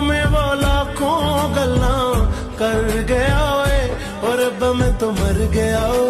में वो लाखों गल्ला कर गया और अब मैं तो मर गया